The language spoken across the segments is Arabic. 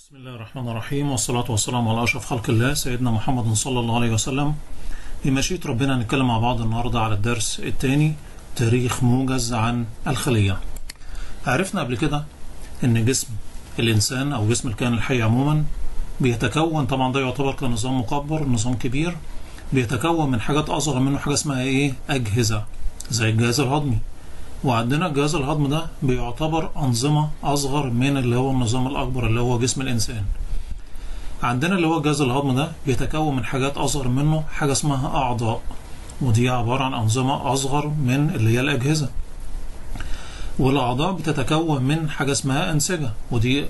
بسم الله الرحمن الرحيم والصلاة والسلام على أشرف خلق الله سيدنا محمد صلى الله عليه وسلم بمشيئة ربنا نتكلم مع بعض النهاردة على الدرس الثاني تاريخ موجز عن الخلية عرفنا قبل كده أن جسم الإنسان أو جسم الكائن الحي عموما بيتكون طبعا ده يعتبر كنظام مكبر نظام كبير بيتكون من حاجات أصغر منه حاجة اسمها إيه أجهزة زي الجهاز الهضمي وعندنا الجهاز الهضمي ده بيعتبر أنظمة أصغر من اللي هو النظام الأكبر اللي هو جسم الإنسان. عندنا اللي هو الجهاز الهضمي ده بيتكون من حاجات أصغر منه حاجة اسمها أعضاء. ودي عبارة عن أنظمة أصغر من اللي هي الأجهزة. والأعضاء بتتكون من حاجة اسمها أنسجة ودي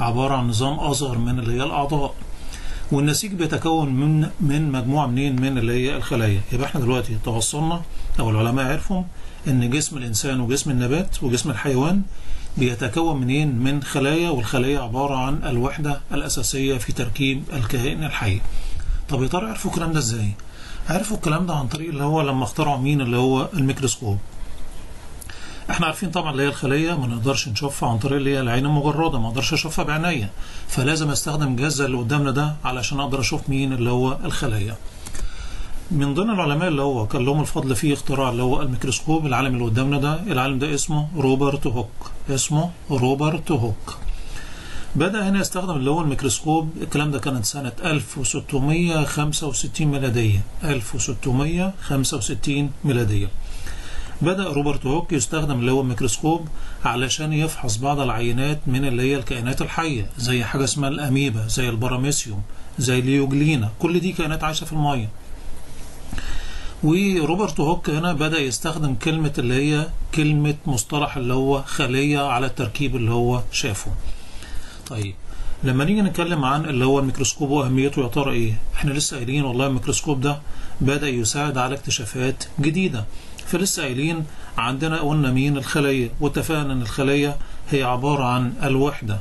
عبارة عن نظام أصغر من اللي هي الأعضاء. والنسيج بيتكون من من مجموعة منين؟ من اللي هي الخلايا. يبقى إحنا دلوقتي توصلنا أو العلماء عرفوا إن جسم الإنسان وجسم النبات وجسم الحيوان بيتكون منين؟ من خلايا والخلايا عبارة عن الوحدة الأساسية في تركيب الكائن الحي. طب يا ترى عرفوا الكلام ده إزاي؟ عرفوا الكلام ده عن طريق اللي هو لما اخترعوا مين؟ اللي هو الميكروسكوب. إحنا عارفين طبعا اللي هي الخلية ما نقدرش نشوفها عن طريق اللي هي العين المجردة ما أقدرش اشوفها بعينيا. فلازم استخدم جهاز اللي قدامنا ده علشان أقدر أشوف مين اللي هو الخلايا من ضمن العلماء اللي هو كان لهم الفضل في اختراع اللي هو الميكروسكوب العالم اللي قدامنا ده العالم ده اسمه روبرت هوك. اسمه روبرت هوك. بدأ هنا يستخدم اللي هو الميكروسكوب الكلام ده كانت سنة 1665 ميلادية. 1665 ميلادية. بدأ روبرت هوك يستخدم اللي هو الميكروسكوب علشان يفحص بعض العينات من اللي هي الكائنات الحية زي حاجة اسمها الأميبا زي البراميسيوم زي اليوجلينا. كل دي كائنات عايشة في المية. وروبرت هوك هنا بدأ يستخدم كلمة اللي هي كلمة مصطلح اللي هو خلية على التركيب اللي هو شافه. طيب لما نيجي نتكلم عن اللي هو الميكروسكوب وأهميته يا ترى إيه؟ إحنا لسه قايلين والله الميكروسكوب ده بدأ يساعد على اكتشافات جديدة. فلسه قايلين عندنا قلنا مين الخلية؟ واتفقنا إن الخلية هي عبارة عن الوحدة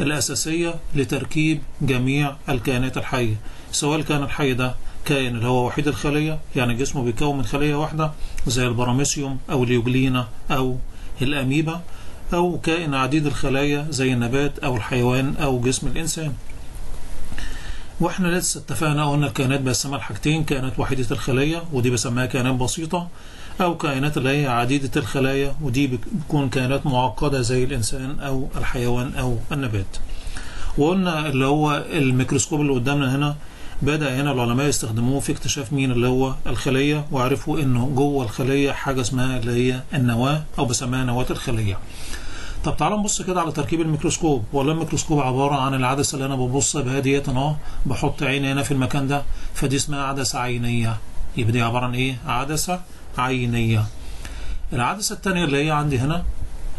الأساسية لتركيب جميع الكائنات الحية. سواء كان الحي ده كائن اللي هو وحيد الخلية يعني جسمه بيتكون من خلية واحدة زي البراميسيوم أو اليوجلينا أو الأميبا أو كائن عديد الخلايا زي النبات أو الحيوان أو جسم الإنسان. وإحنا لسه اتفقنا قلنا الكائنات بقسمها لحاجتين كائنات وحيدة الخلية ودي بسميها كائنات بسيطة. أو كائنات اللي هي عديدة الخلايا ودي بتكون كائنات معقدة زي الإنسان أو الحيوان أو النبات. وقلنا اللي هو الميكروسكوب اللي قدامنا هنا بدأ هنا العلماء يستخدموه في اكتشاف مين اللي هو الخلية وعرفوا إنه جوه الخلية حاجة اسمها اللي هي النواة أو بسميها نواة الخلية. طب تعالوا نبص كده على تركيب الميكروسكوب. والله الميكروسكوب عبارة عن العدسة اللي أنا ببص بها ديت أهو بحط عيني هنا في المكان ده فدي اسمها عدسة عينية. يبقى دي عبارة عن إيه؟ عدسة عينية العدسة الثانية اللي هي عندي هنا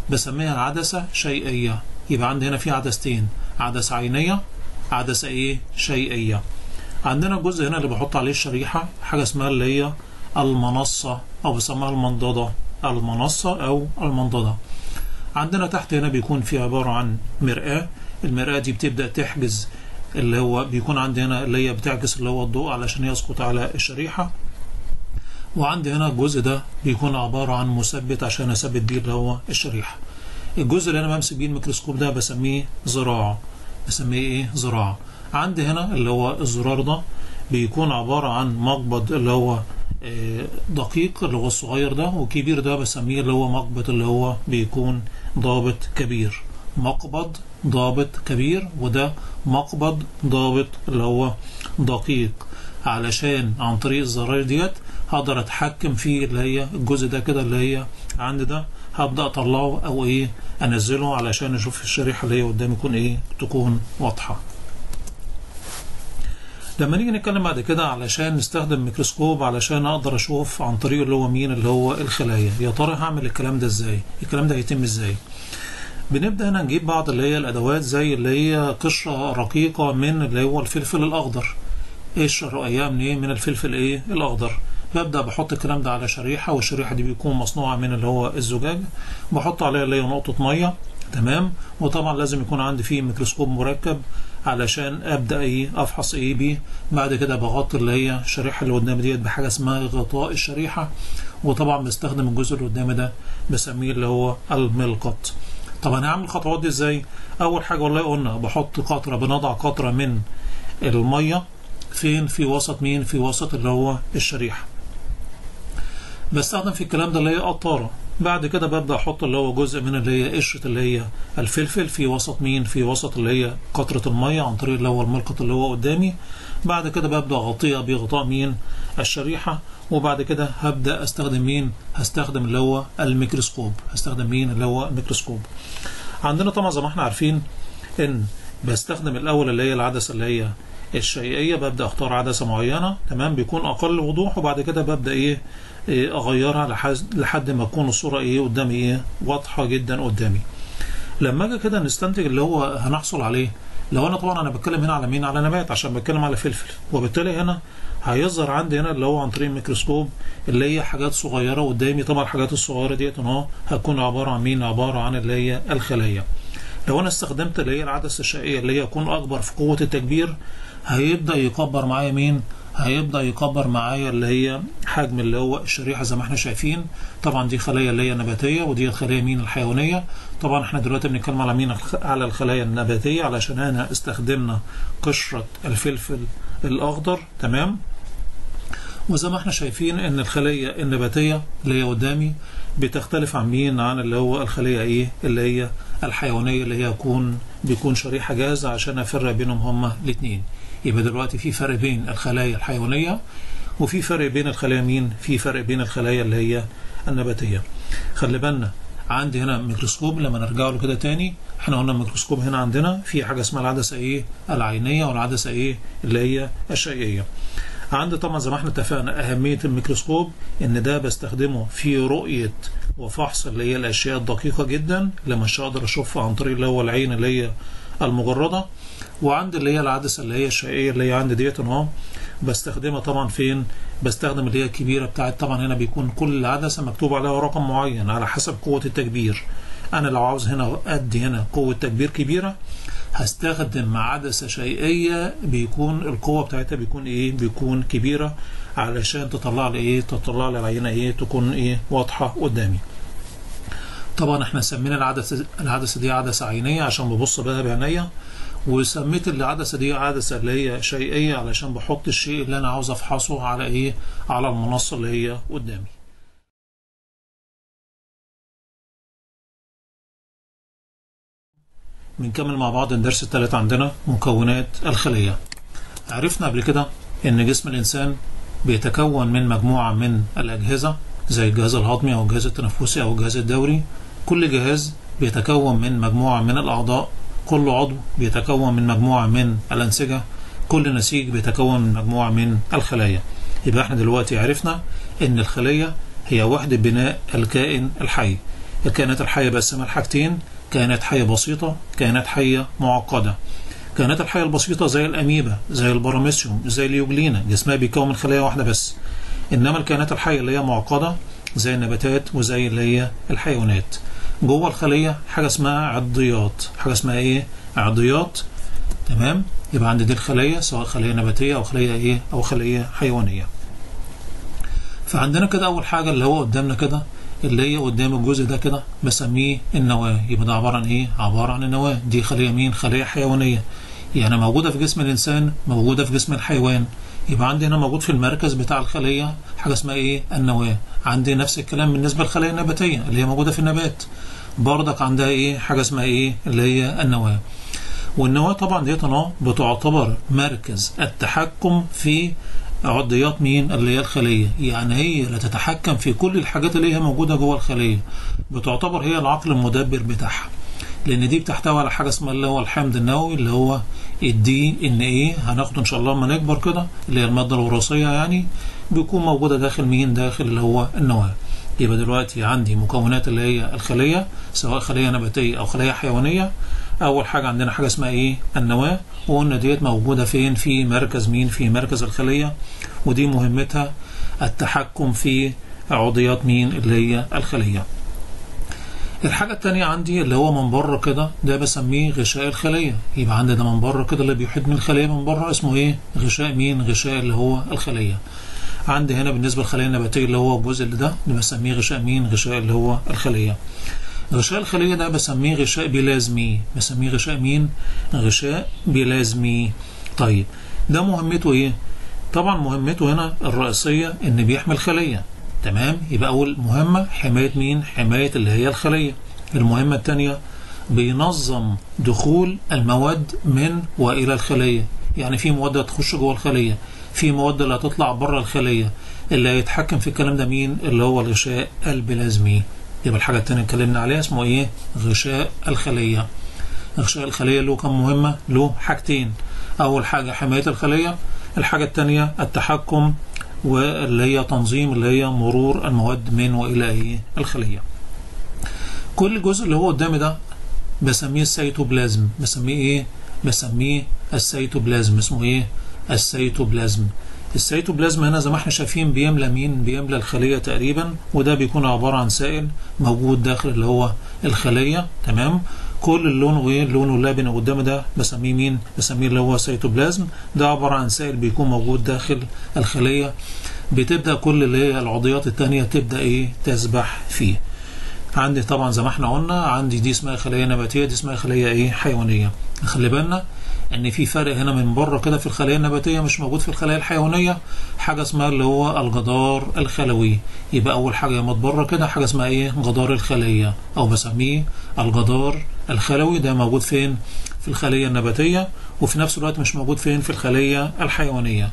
بسميها عدسة شيئية يبقى عندي هنا في عدستين عدسة عينية عدسة إيه شيئية عندنا جزء هنا اللي بحط عليه الشريحة حاجة اسمها اللي هي المنصة أو بسموها المنضدة المنصة أو المنضدة عندنا تحت هنا بيكون في عبارة عن مرآة المرآة دي بتبدأ تحجز اللي هو بيكون عندي هنا اللي هي بتعكس اللي هو الضوء علشان يسقط على الشريحة وعندي هنا الجزء ده بيكون عبارة عن مثبت عشان أثبت بيه اللي هو الشريحة. الجزء اللي أنا بمسك بيه الميكروسكوب ده بسميه زراعة. بسميه إيه؟ زراعة. عندي هنا اللي هو الزرار ده بيكون عبارة عن مقبض اللي هو دقيق اللي هو الصغير ده وكبير ده بسميه اللي هو مقبض اللي هو بيكون ضابط كبير. مقبض ضابط كبير وده مقبض ضابط اللي هو دقيق. علشان عن طريق الزراير ديت هقدر أتحكم في اللي هي الجزء ده كده اللي هي عندي ده هبدأ أطلعه أو إيه أنزله علشان أشوف الشريحة اللي هي قدامي يكون إيه تكون واضحة. لما نيجي نتكلم بعد كده علشان نستخدم ميكروسكوب علشان أقدر أشوف عن طريق اللي هو مين اللي هو الخلايا يا ترى هعمل الكلام ده إزاي؟ الكلام ده هيتم إزاي؟ بنبدأ هنا نجيب بعض اللي هي الأدوات زي اللي هي قشرة رقيقة من اللي هو الفلفل الأخضر. قشره رقيقه من إيه؟ من الفلفل إيه؟ الأخضر. ببدأ بحط الكلام ده على شريحة والشريحة دي بيكون مصنوعة من اللي هو الزجاج. بحط عليها اللي هي نقطة مية. تمام؟ وطبعا لازم يكون عندي فيه ميكروسكوب مركب علشان أبدأ إيه أفحص إيه بيه. بعد كده بغطي اللي هي الشريحة اللي قدامي ديت بحاجة اسمها غطاء الشريحة. وطبعا بستخدم الجزء اللي قدامي ده بسميه اللي هو الملقط. طب أنا هعمل الخطوات دي إزاي؟ أول حاجة والله قلنا بحط قطرة بنضع قطرة من المية. فين؟ في وسط مين؟ في وسط اللي هو الشريحة. بستخدم في الكلام ده اللي هي قطارة. بعد كده ببدأ أحط اللي هو جزء من اللي هي قشرة اللي هي الفلفل في وسط مين؟ في وسط اللي هي قطرة المية عن طريق اللي هو الملقط اللي هو قدامي. بعد كده ببدأ أغطيها بغطاء مين؟ الشريحة. وبعد كده هبدأ أستخدم مين؟ هستخدم اللي هو الميكروسكوب. هستخدم مين؟ اللي هو الميكروسكوب عندنا طبعا زي ما إحنا عارفين إن بستخدم الأول اللي هي العدسة اللي هي الشيئية. ببدأ أختار عدسة معينة. تمام؟ بيكون أقل وضوح. وبعد كده ببدأ إيه, أغيرها لحد ما تكون الصورة إيه قدامي إيه واضحة جدا قدامي. لما أجي كده نستنتج اللي هو هنحصل عليه. لو أنا طبعا أنا بتكلم هنا على مين؟ على نبات عشان بتكلم على فلفل. وبالتالي هنا هيظهر عندي هنا اللي هو عن طريق الميكروسكوب اللي هي حاجات صغيرة قدامي. طبعا الحاجات الصغيرة ديت أهو هتكون عبارة عن مين؟ عبارة عن اللي هي الخلايا لو أنا استخدمت اللي هي العدسة الشقية اللي هي يكون أكبر في قوة التكبير هيبدأ يكبر معايا مين؟ هيبدأ يكبر معايا اللي هي حجم اللي هو الشريحة زي ما إحنا شايفين. طبعا دي خلايا اللي هي نباتيه ودي خلايا مين؟ الحيوانية. طبعا إحنا دلوقتي بنتكلم على مين؟ على الخلايا النباتية علشان هنا استخدمنا قشرة الفلفل الأخضر. تمام؟ وزي ما إحنا شايفين إن الخلية النباتية اللي هي قدامي بتختلف عن مين؟ عن اللي هو الخلية إيه؟ اللي هي الحيوانية اللي هي يكون بيكون شريحة جاهزة عشان أفرق بينهم هما الاثنين يبقى دلوقتي في فرق بين الخلايا الحيوانية وفي فرق بين الخلايا مين؟ في فرق بين الخلايا اللي هي النباتية. خلي بالنا عندي هنا ميكروسكوب لما نرجع له كده تاني إحنا قلنا الميكروسكوب هنا عندنا في حاجة اسمها العدسة إيه؟ العينية والعدسة إيه؟ اللي هي الشيئية عندي طبعا زي ما إحنا اتفقنا أهمية الميكروسكوب إن ده بستخدمه في رؤية وفحص اللي هي الأشياء الدقيقة جدا اللي مش هقدر أشوفها عن طريق اللي هو العين اللي هي المجردة وعندي اللي هي العدسة اللي هي الشقية اللي هي عندي ديت اهو بستخدمها طبعا فين؟ بستخدم اللي هي الكبيرة بتاعت طبعا هنا بيكون كل عدسة مكتوب عليها رقم معين على حسب قوة التكبير. أنا لو عاوز هنا أدي هنا قوة تكبير كبيرة هستخدم عدسة شيئية بيكون القوة بتاعتها بيكون إيه؟ بيكون كبيرة علشان تطلع لي إيه؟ تطلع لي العينة إيه؟ تكون إيه؟ واضحة قدامي. طبعا إحنا سمينا العدسة العدسة دي عدسة عينية عشان ببص بها بعينيا وسميت العدسة دي عدسة اللي هي شيئية علشان بحط الشيء اللي أنا عاوز أفحصه على إيه؟ على المنصة اللي هي قدامي. بنكمل مع بعض الدرس الثالث عندنا مكونات الخلية. عرفنا قبل كده إن جسم الإنسان بيتكون من مجموعة من الأجهزة زي الجهاز الهضمي أو الجهاز التنفسي أو الجهاز الدوري. كل جهاز بيتكون من مجموعة من الأعضاء كل عضو بيتكون من مجموعة من الأنسجة كل نسيج بيتكون من مجموعة من الخلايا. يبقى إحنا دلوقتي عرفنا إن الخلية هي وحدة بناء الكائن الحي. الكائنات الحية بقسمها لحاجتين كائنات حية بسيطة كائنات حية معقدة. كائنات الحية البسيطة زي الأميبا زي البراميسيوم زي اليوجلينا جسمها بيكون من خلايا واحدة بس. إنما الكائنات الحية اللي هي معقدة زي النباتات وزي اللي هي الحيوانات. جوه الخلية حاجة اسمها عضيات. حاجة اسمها إيه؟ عضيات. تمام؟ يبقى عندي دي الخلية سواء خلية نباتية أو خلية إيه؟ أو خلية حيوانية. فعندنا كده أول حاجة اللي هو قدامنا كده اللي هي قدام الجزء ده كده بسميه النواة. يبقى ده عبارة عن إيه؟ عبارة عن النواة. دي خلية مين؟ خلية حيوانية. يعني موجودة في جسم الإنسان موجودة في جسم الحيوان. يبقى عندي هنا موجود في المركز بتاع الخلية حاجة اسمها إيه؟ النواة. عندي نفس الكلام بالنسبة للخلايا النباتية اللي هي موجودة في النبات. برضك عندها إيه؟ حاجة اسمها إيه؟ اللي هي النواة. والنواة طبعا ديت بتعتبر مركز التحكم في عضيات مين؟ اللي هي الخلية. يعني هي اللي تتحكم في كل الحاجات اللي هي موجودة جوه الخلية. بتعتبر هي العقل المدبر بتاعها. لأن دي بتحتوي على حاجة اسمها اللي هو الحمض النووي اللي هو الدي إن إيه؟ هناخده إن شاء الله لما نكبر كده اللي هي المادة الوراثية يعني بيكون موجودة داخل مين؟ داخل اللي هو النواة. يبقى دلوقتي عندي مكونات اللي هي الخلية سواء خلية نباتية أو خلية حيوانية. أول حاجة عندنا حاجة اسمها إيه؟ النواة. وقلنا ديت موجودة فين؟ في مركز مين؟ في مركز الخلية. ودي مهمتها التحكم في عضيات مين؟ اللي هي الخلية. الحاجة التانية عندي اللي هو من بره كده ده بسميه غشاء الخلية. يبقى عندي ده من بره كده اللي بيحيط من الخلية من بره اسمه إيه؟ غشاء مين؟ غشاء اللي هو الخلية. عندي هنا بالنسبة للخلية النباتية اللي هو الجزء اللي ده بسميه غشاء مين؟ غشاء اللي هو الخلية. غشاء الخلية ده بسميه غشاء بلازمي. بسميه غشاء مين؟ غشاء بلازمي. طيب ده مهمته إيه؟ طبعا مهمته هنا الرئيسية إن بيحمي خلية. تمام؟ يبقى أول مهمة حماية مين؟ حماية اللي هي الخلية. المهمة الثانية بينظم دخول المواد من وإلى الخلية. يعني في مواد هتخش جوه الخلية. في مواد اللي هتطلع بره الخلية اللي هيتحكم في الكلام ده مين؟ اللي هو الغشاء البلازمي. يبقى الحاجة التانية اتكلمنا عليها اسمه إيه؟ غشاء الخلية. غشاء الخلية له كم مهمة؟ له حاجتين. أول حاجة حماية الخلية الحاجة التانية التحكم واللي هي تنظيم اللي هي مرور المواد من وإلى إيه؟ الخلية. كل جزء اللي هو قدامي ده بسميه السيتوبلازم. بسميه إيه؟ بسميه السيتوبلازم. اسمه إيه؟ السيتوبلازم السيتوبلازم هنا زي ما إحنا شايفين بيملى مين؟ بيملى الخلية تقريبا وده بيكون عبارة عن سائل موجود داخل اللي هو الخلية تمام؟ كل اللون إيه اللون اللبني قدامي ده بسميه مين؟ بسميه اللي هو سيتوبلازم ده عبارة عن سائل بيكون موجود داخل الخلية. بتبدأ كل اللي هي العضيات التانية تبدأ إيه؟ تسبح فيه. عندي طبعا زي ما إحنا قلنا عندي دي اسمها خلية نباتية دي اسمها خلية إيه؟ حيوانية. خلي بالنا إن في فرق هنا من بره كده في الخلايا النباتية مش موجود في الخلايا الحيوانية. حاجة اسمها اللي هو الجدار الخلوي. يبقى أول حاجة يا بره كده حاجة اسمها إيه؟ جدار الخلية أو بسميه الجدار الخلوي. ده موجود فين؟ في الخلية النباتية وفي نفس الوقت مش موجود فين؟ في الخلية الحيوانية.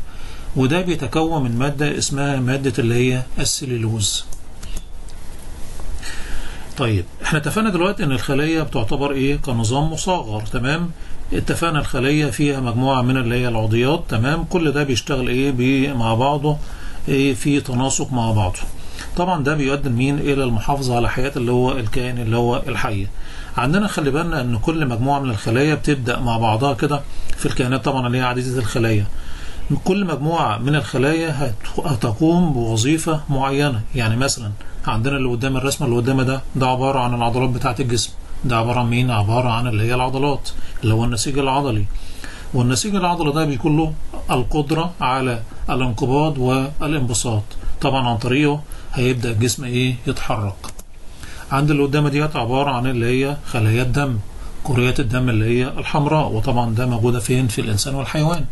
وده بيتكون من مادة اسمها مادة اللي هي السليلوز. طيب إحنا اتفقنا دلوقتي إن الخلية بتعتبر إيه؟ كنظام مصغر تمام؟ اتفقنا الخلية فيها مجموعة من اللي هي العضيات تمام؟ كل ده بيشتغل إيه؟ مع بعضه إيه؟ في تناسق مع بعضه. طبعا ده بيؤدي مين؟ إلى المحافظة على حياة اللي هو الكائن اللي هو الحي. عندنا خلي بالنا إن كل مجموعة من الخلايا بتبدأ مع بعضها كده في الكائنات طبعا اللي هي عديدة الخلايا كل مجموعة من الخلايا هتقوم بوظيفة معينة. يعني مثلا عندنا اللي قدام الرسمة اللي قدامها ده ده عبارة عن العضلات بتاعة الجسم. ده عبارة عن مين؟ عبارة عن اللي هي العضلات اللي هو النسيج العضلي. والنسيج العضلي ده بيكون له القدرة على الانقباض والانبساط. طبعا عن طريقه هيبدأ الجسم إيه؟ يتحرك. عند اللي قدامه ديت عبارة عن اللي هي خلايا الدم كريات الدم اللي هي الحمراء. وطبعا ده موجودة فين؟ في الإنسان والحيوان.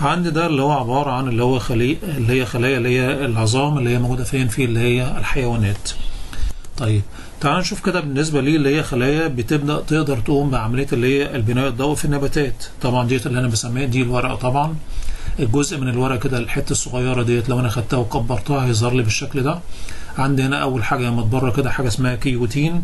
عندي ده اللي هو عبارة عن اللي هو خلي اللي هي خلايا اللي هي العظام اللي هي موجودة فين؟ في اللي هي الحيوانات. طيب تعال نشوف كده بالنسبة لي اللي هي خلايا بتبدأ تقدر تقوم بعملية اللي هي البناء الضوئي في النباتات. طبعا ديت اللي أنا بسميها دي الورقة طبعا. الجزء من الورقة كده الحتة الصغيرة ديت لو أنا خدتها وكبرتها هيظهر لي بالشكل ده. عندي هنا أول حاجة متبرة كده حاجة اسمها كيوتين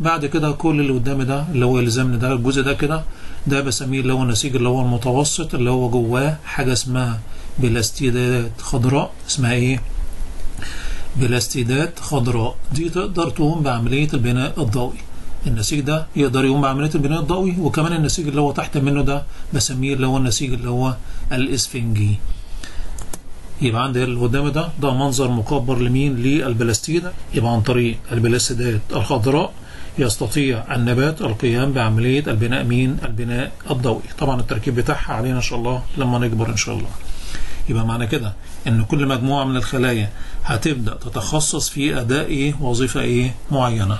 بعد كده كل اللي قدامي ده اللي هو يلزمني ده الجزء ده كده ده بسميه اللي هو النسيج اللي هو المتوسط اللي هو جواه حاجة اسمها بلاستيدات خضراء. اسمها إيه؟ بلاستيدات خضراء. دي تقدر تقوم بعملية البناء الضوئي. النسيج ده يقدر يقوم بعملية البناء الضوئي وكمان النسيج اللي هو تحت منه ده بسميه اللي هو النسيج اللي هو الإسفنجي. يبقى عندي اللي قدامي ده ده منظر مكبر لمين؟ للبلاستيدة يبقى عن طريق البلاستيدات الخضراء يستطيع النبات القيام بعملية البناء مين البناء الضوئي. طبعا التركيب بتاعها علينا إن شاء الله لما نكبر إن شاء الله. يبقى معنى كده إن كل مجموعة من الخلايا هتبدأ تتخصص في أداء إيه؟ وظيفة إيه؟ معينة.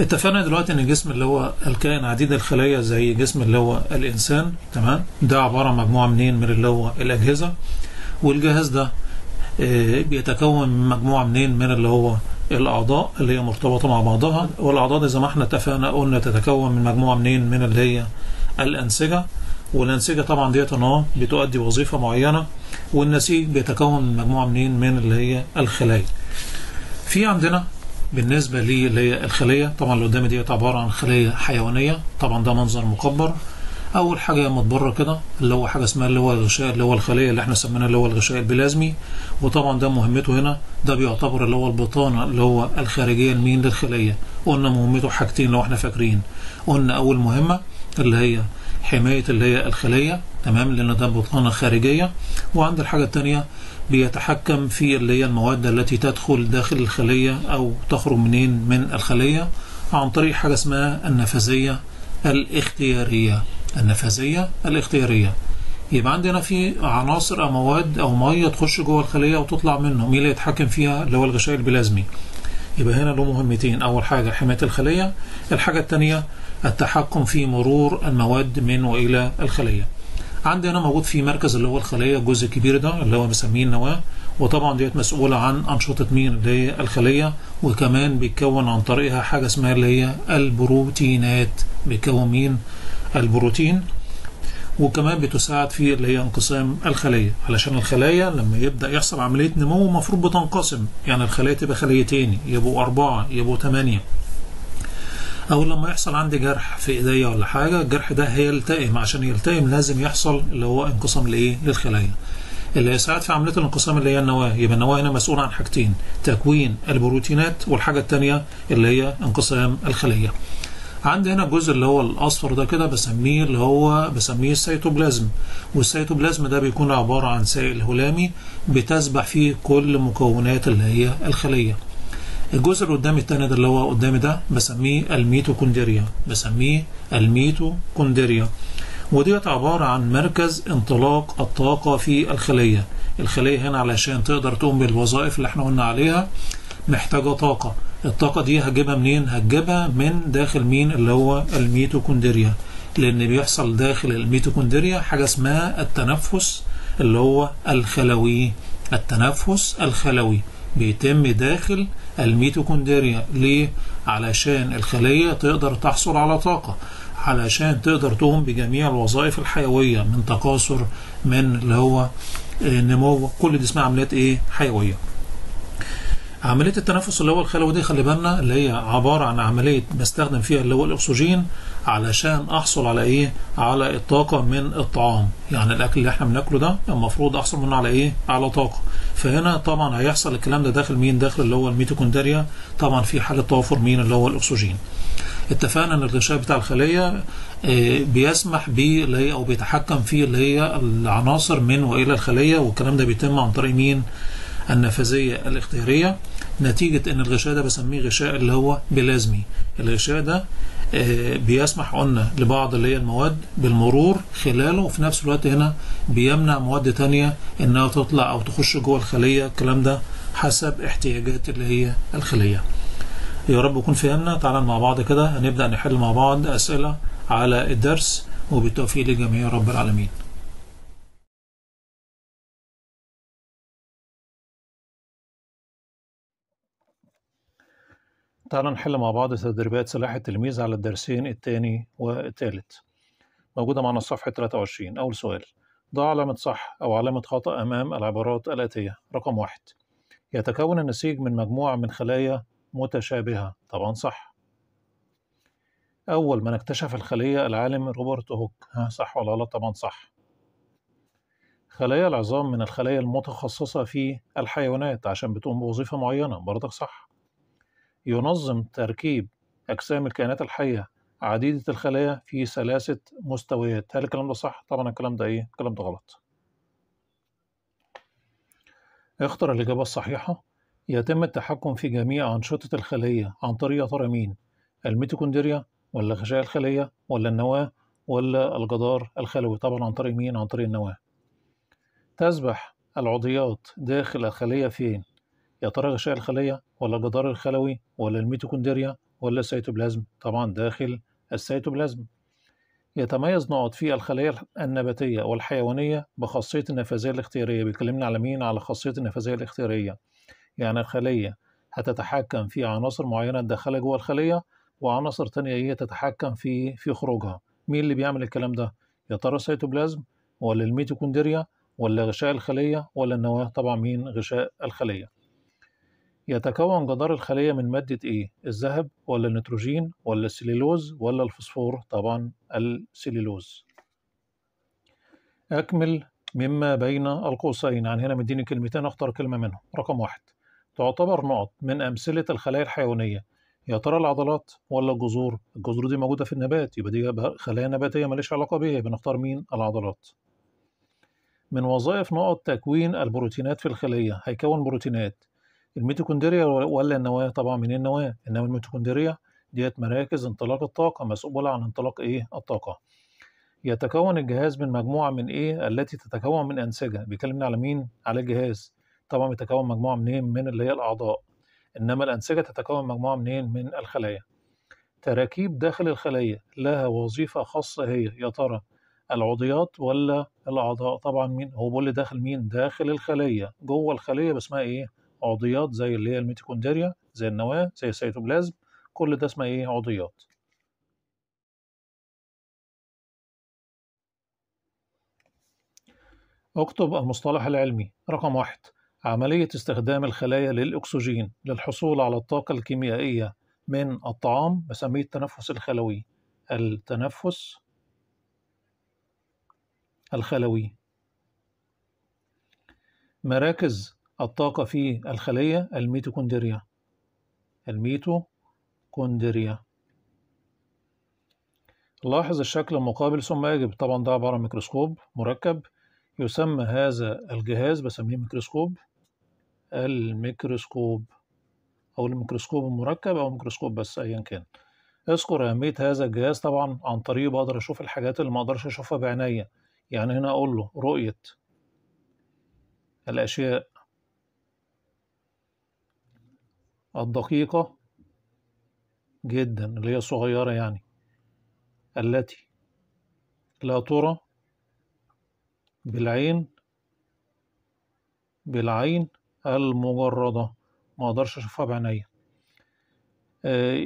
اتفقنا دلوقتي إن الجسم اللي هو الكائن عديد الخلايا زي جسم اللي هو الإنسان تمام؟ ده عبارة عن مجموعة منين؟ من اللي هو الأجهزة. والجهاز ده آه بيتكون من مجموعة منين؟ من اللي هو الأعضاء اللي هي مرتبطة مع بعضها. والأعضاء دي زي ما إحنا اتفقنا قلنا تتكون من مجموعة منين؟ من اللي هي الأنسجة. والأنسجة طبعا ديت اهو بتؤدي وظيفة معينة والنسيج بيتكون من مجموعة منين؟ من اللي هي الخلايا. في عندنا بالنسبة لي اللي هي الخلية طبعا اللي قدامي ديت عبارة عن خلية حيوانية. طبعا ده منظر مكبر. أول حاجة متبرة كده اللي هو حاجة اسمها اللي هو الغشاء اللي هو الخلية اللي إحنا سميناه اللي هو الغشاء البلازمي. وطبعا ده مهمته هنا ده بيعتبر اللي هو البطانة اللي هو الخارجية لمين للخلية قلنا مهمته حاجتين لو إحنا فاكرين. قلنا أول مهمة اللي هي حماية اللي هي الخلية تمام؟ لأن ده بطانة خارجية. وعند الحاجة الثانية بيتحكم في اللي هي المواد التي تدخل داخل الخلية أو تخرج منين؟ من الخلية عن طريق حاجة اسمها النفذية الاختيارية. النفذية الاختيارية. يبقى عندنا في عناصر أو مواد أو مية تخش جوه الخلية وتطلع منه مين اللي يتحكم فيها؟ اللي هو الغشاء البلازمي. يبقى هنا له مهمتين. أول حاجة حماية الخلية. الحاجة الثانية التحكم في مرور المواد من وإلى الخلية. عندي هنا موجود في مركز اللي هو الخلية الجزء الكبير ده اللي هو بسميه النواة. وطبعا ديت مسؤولة عن أنشطة مين؟ اللي هي الخلية. وكمان بيتكون عن طريقها حاجة اسمها اللي هي البروتينات. بيكون مين؟ البروتين وكمان بتساعد في اللي هي انقسام الخلية علشان الخلايا لما يبدأ يحصل عملية نمو المفروض بتنقسم. يعني الخلايا تبقى خليتين يبقوا أربعة يبقوا ثمانية أو لما يحصل عندي جرح في إيديا ولا حاجة الجرح ده هيلتئم. عشان يلتئم لازم يحصل اللي هو انقسام لإيه للخلايا. اللي هيساعد في عملية الانقسام اللي هي النواة يبقى النواة هنا مسؤولة عن حاجتين تكوين البروتينات والحاجة الثانية اللي هي انقسام الخلية عندي هنا الجزء اللي هو الأصفر ده كده بسميه اللي هو بسميه السيتوبلازم. والسيتوبلازم ده بيكون عبارة عن سائل هلامي بتسبح فيه كل مكونات اللي هي الخلية. الجزء اللي قدامي التاني ده اللي هو قدامي ده بسميه الميتوكوندريا بسميه الميتوكوندريا. وديت عبارة عن مركز انطلاق الطاقة في الخلية. الخلية هنا علشان تقدر تقوم بالوظائف اللي إحنا قلنا عليها محتاجة طاقة. الطاقة دي هتجيبها منين؟ هتجيبها من داخل مين؟ اللي هو الميتوكوندريا. لأن بيحصل داخل الميتوكوندريا حاجة اسمها التنفس اللي هو الخلوي. التنفس الخلوي بيتم داخل الميتوكوندريا. ليه؟ علشان الخلية تقدر تحصل على طاقة. علشان تقدر تقوم بجميع الوظائف الحيوية من تكاثر من اللي هو نمو. كل دي اسمها عمليات إيه؟ حيوية. عملية التنفس اللي هو الخلوي دي خلي بالنا اللي هي عبارة عن عملية بستخدم فيها اللي هو الأكسجين علشان أحصل على إيه؟ على الطاقة من الطعام، يعني الأكل اللي إحنا بناكله ده المفروض أحصل منه على إيه؟ على طاقة، فهنا طبعا هيحصل الكلام ده داخل مين؟ داخل اللي هو الميتوكوندريا، طبعا في حالة توافر مين اللي هو الأكسجين. اتفقنا إن الغشاء بتاع الخلية بيسمح ب أو بيتحكم في اللي هي العناصر من وإلى الخلية والكلام ده بيتم عن طريق مين؟ النفاذية الاختيارية نتيجة إن الغشاء ده بسميه غشاء اللي هو بلازمي. الغشاء ده بيسمح قلنا لبعض اللي هي المواد بالمرور خلاله وفي نفس الوقت هنا بيمنع مواد تانية إنها تطلع أو تخش جوه الخلية. الكلام ده حسب احتياجات اللي هي الخلية. يا رب يكون فهمنا تعالى مع بعض كده. هنبدأ نحل مع بعض أسئلة على الدرس. وبالتوفيق لجميع رب العالمين. تعالوا نحل مع بعض تدريبات سلاح التلميذ على الدرسين الثاني والثالث موجودة معنا الصفحة 23 أول سؤال. ضع علامة صح أو علامة خطأ أمام العبارات الآتية. رقم واحد. يتكون النسيج من مجموعة من خلايا متشابهة. طبعا صح. أول من اكتشف الخلية العالم روبرت هوك. ها صح ولا غلط؟ طبعا صح. خلايا العظام من الخلايا المتخصصة في الحيوانات عشان بتقوم بوظيفة معينة. برضك صح. ينظم تركيب أجسام الكائنات الحية عديدة الخلايا في ثلاثة مستويات هل الكلام ده صح؟ طبعا الكلام ده إيه؟ الكلام ده غلط اختر الإجابة الصحيحة يتم التحكم في جميع أنشطة الخلية عن طريق ترى مين؟ الميتوكوندريا ولا غشاء الخلية ولا النواة ولا الجدار الخلوي طبعا عن طريق مين؟ عن طريق النواة تسبح العضيات داخل الخلية فين؟ يا ترى غشاء الخلية ولا الجدار الخلوي ولا الميتوكوندريا ولا السيتوبلازم؟ طبعا داخل السيتوبلازم. يتميز نقط في الخلايا النباتية والحيوانية بخاصية النفاذية الاختيارية. بيكلمنا على مين؟ على خاصية النفاذية الاختيارية. يعني الخلية هتتحكم في عناصر معينة تدخلها جوه الخلية وعناصر تانية هي تتحكم في في خروجها. مين اللي بيعمل الكلام ده؟ يا ترى السيتوبلازم ولا الميتوكوندريا ولا غشاء الخلية ولا النواة؟ طبعا مين غشاء الخلية؟ يتكون جدار الخلية من مادة إيه؟ الذهب ولا النيتروجين ولا السليلوز ولا الفوسفور؟ طبعا السليلوز. أكمل مما بين القوسين، يعني هنا مديني كلمتين أختار كلمة منهم. رقم واحد تعتبر نقط من أمثلة الخلايا الحيوانية يا ترى العضلات ولا الجذور؟ الجذور دي موجودة في النبات يبقى دي خلايا نباتية ماليش علاقة بيها بنختار مين؟ العضلات. من وظائف نقط تكوين البروتينات في الخلية هيكون بروتينات الميتوكوندريا ولا النواة طبعا من النواة إنما الميتوكوندريا ديت مراكز انطلاق الطاقة مسؤولة عن انطلاق إيه؟ الطاقة. يتكون الجهاز من مجموعة من إيه؟ التي تتكون من أنسجة. بيكلمنا على مين؟ على الجهاز. طبعا بيتكون مجموعة من إيه من اللي هي الأعضاء. إنما الأنسجة تتكون مجموعة منين؟ من الخلايا. تراكيب داخل الخلية لها وظيفة خاصة هي يا ترى العضيات ولا الأعضاء؟ طبعا مين؟ هو بيقول داخل مين؟ داخل الخلية جوه الخلية باسمها إيه؟ عضيات زي اللي هي الميتوكوندريا زي النواة زي السيتوبلازم. كل ده اسمها إيه؟ عضيات أكتب المصطلح العلمي. رقم واحد عملية استخدام الخلايا للأكسجين للحصول على الطاقة الكيميائية من الطعام بسميه التنفس الخلوي. التنفس الخلوي. مراكز الطاقة في الخلية الميتوكوندريا. الميتوكوندريا. لاحظ الشكل المقابل ثم أجب. طبعا ده عبارة عن ميكروسكوب مركب. يسمى هذا الجهاز بسميه ميكروسكوب. الميكروسكوب أو الميكروسكوب المركب أو الميكروسكوب بس أيا كان. اذكر أهمية هذا الجهاز طبعا عن طريقه بقدر أشوف الحاجات اللي ما أقدرش أشوفها بعينيا. يعني هنا أقول له رؤية الأشياء الدقيقة جدا اللي هي صغيرة يعني التي لا ترى بالعين بالعين المجردة. ما أقدرش أشوفها بعينيا.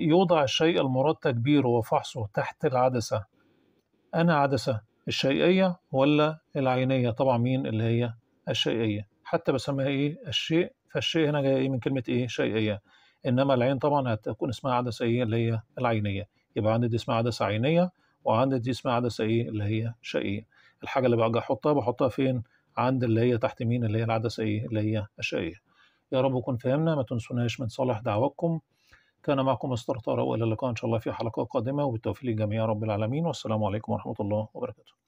يوضع الشيء المراد تكبيره وفحصه تحت العدسة. أنا عدسة الشيئية ولا العينية؟ طبعا مين اللي هي الشيئية؟ حتى بسميها إيه؟ الشيء. فالشيء هنا جاي من كلمة إيه؟ شيئية. إنما العين طبعا هتكون اسمها عدسة إيه اللي هي العينية. يبقى عندي دي اسمها عدسة عينية وعندي دي اسمها عدسة إيه اللي هي شيئية الحاجة اللي باجي أحطها بحطها فين؟ عند اللي هي تحت مين؟ اللي هي العدسة إيه اللي هي الشيئية يا رب نكون فهمنا ما تنسوناش من صالح دعواتكم. كان معكم مستر طارق وإلى اللقاء إن شاء الله في حلقه قادمة. وبالتوفيق للجميع رب العالمين. والسلام عليكم ورحمة الله وبركاته.